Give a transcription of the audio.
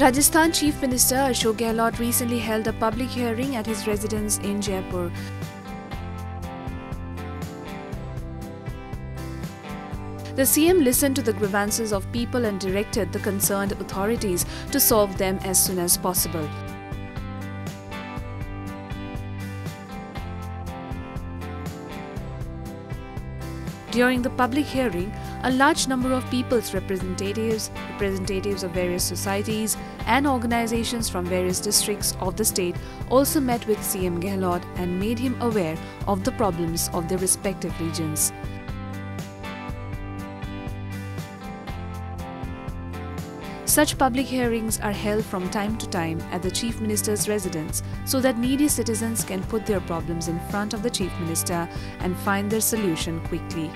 Rajasthan Chief Minister Ashok Gehlot recently held a public hearing at his residence in Jaipur. The CM listened to the grievances of people and directed the concerned authorities to solve them as soon as possible. During the public hearing, a large number of people's representatives, representatives of various societies, and organizations from various districts of the state also met with CM Gehlot and made him aware of the problems of their respective regions. Such public hearings are held from time to time at the Chief Minister's residence so that needy citizens can put their problems in front of the Chief Minister and find their solution quickly.